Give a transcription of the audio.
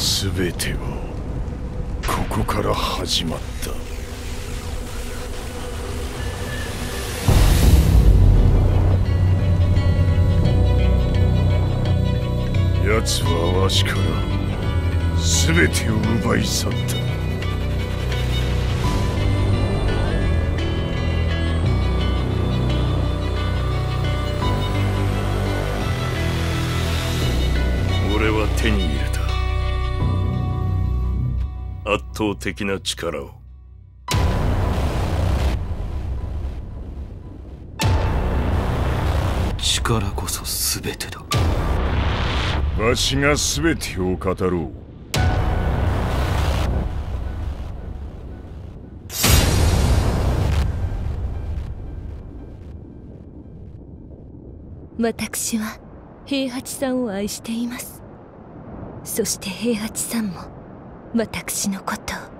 全てはここから始まった。奴はわしから全てを奪い去った。俺は手に入れた。圧倒的な力を。力こそ全てだ。わしが全てを語ろう。私は平八さんを愛しています。そして平八さんも私のことを。